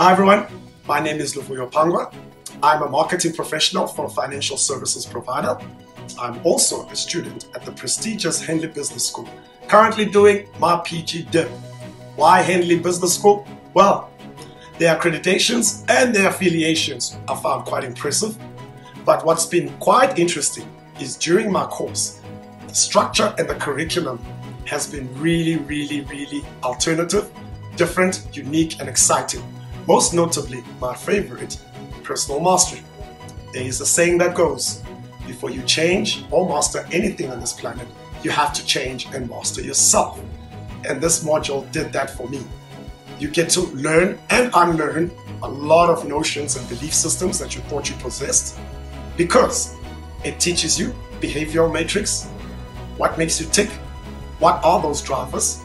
Hi everyone, my name is Luvuyo Pangwa. I'm a marketing professional for a financial services provider. I'm also a student at the prestigious Henley Business School, currently doing my PG. Why Henley Business School? Well, their accreditations and their affiliations are found quite impressive. But what's been quite interesting is during my course, the structure and the curriculum has been really, really, really alternative, different, unique, and exciting. Most notably, my favorite, personal mastery. There is a saying that goes, before you change or master anything on this planet, you have to change and master yourself. And this module did that for me. You get to learn and unlearn a lot of notions and belief systems that you thought you possessed because it teaches you behavioral matrix, what makes you tick, what are those drivers,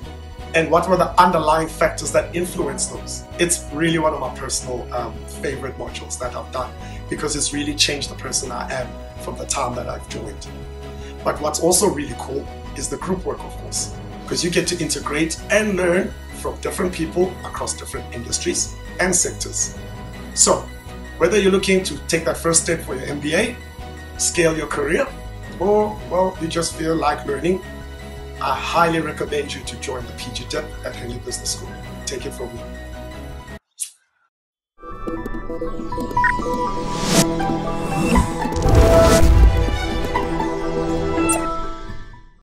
and what were the underlying factors that influence those. It's really one of my personal um, favorite modules that I've done because it's really changed the person I am from the time that I've joined. But what's also really cool is the group work, of course, because you get to integrate and learn from different people across different industries and sectors. So, whether you're looking to take that first step for your MBA, scale your career, or, well, you just feel like learning, I highly recommend you to join the PGDip at Henley Business School. Take it from me.